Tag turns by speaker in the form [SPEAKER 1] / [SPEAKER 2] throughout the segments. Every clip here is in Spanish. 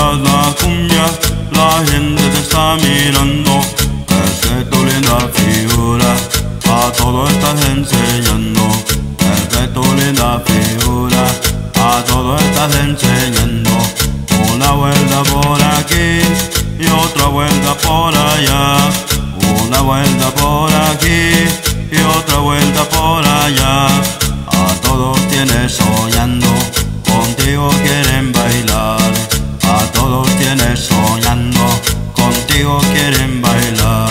[SPEAKER 1] la cumbia, la gente te está mirando, esta es tu linda figura, a todo estás enseñando, esta es tu linda figura, a todo estás enseñando, una vuelta por aquí y otra vuelta por allá, una vuelta por aquí y otra vuelta por allá, a todos tienes soñando, contigo quieren bailar. Todos tienes soñando, contigo quieren bailar.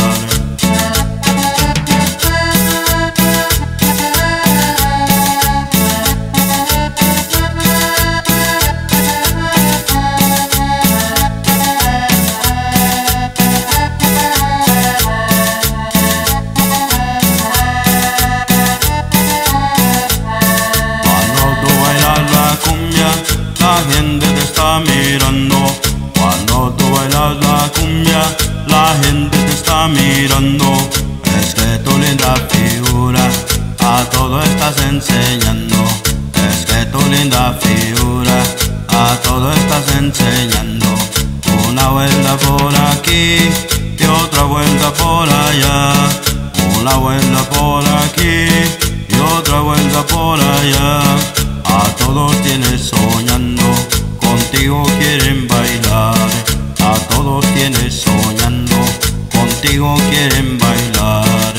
[SPEAKER 1] Cuando tú bailas la cumbia, la gente te está mirando. La gente te está mirando. Es tu linda figura a todo estás enseñando. Es que tu linda figura a todo estás enseñando. Una vuelta por aquí y otra vuelta por allá. Una vuelta por aquí y otra vuelta por allá. A todos tienes soñando, contigo quieren bailar.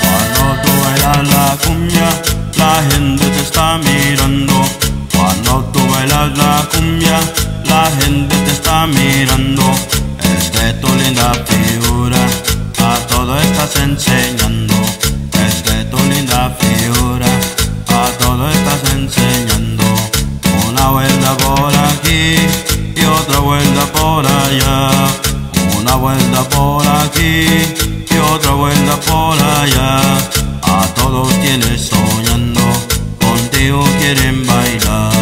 [SPEAKER 1] Cuando tú bailas la cumbia, la gente te está mirando. Cuando tú bailas la cumbia, la gente te está mirando. Es que tu linda figura a todo estás enseñando. Es que tu linda figura a todo estás enseñando. Una vuelta por aquí y otra vuelta por allá. Una vuelta por aquí y otra vuelta por allá. A todos tienes soñando, contigo quieren bailar.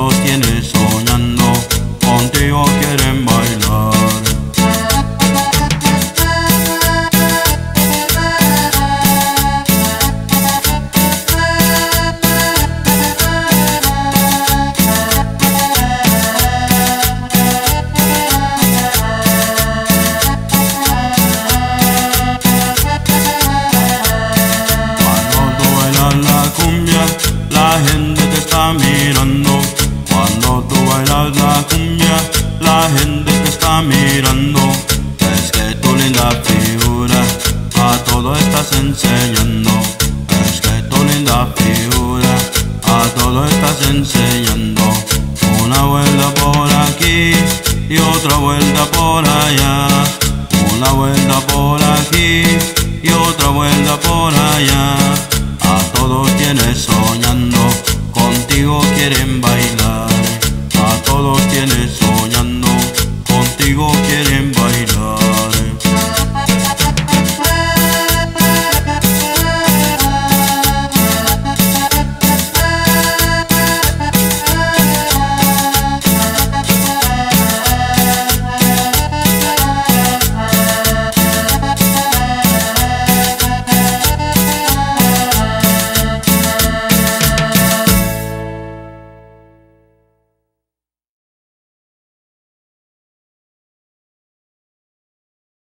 [SPEAKER 1] Todos tienes soñando, contigo quieren bailar. Cuando tú bailas la cumbia, la gente te está mirando. Cuando tú bailas la cumbia, la gente te está mirando. Es que tu linda figura a todo estás enseñando. Es que tu linda figura a todo estás enseñando. Una vuelta por aquí y otra vuelta por allá. Una vuelta por aquí y otra vuelta por allá. A todos tienes contigo quieren bailar. A todos quienes soñando, contigo quieren bailar.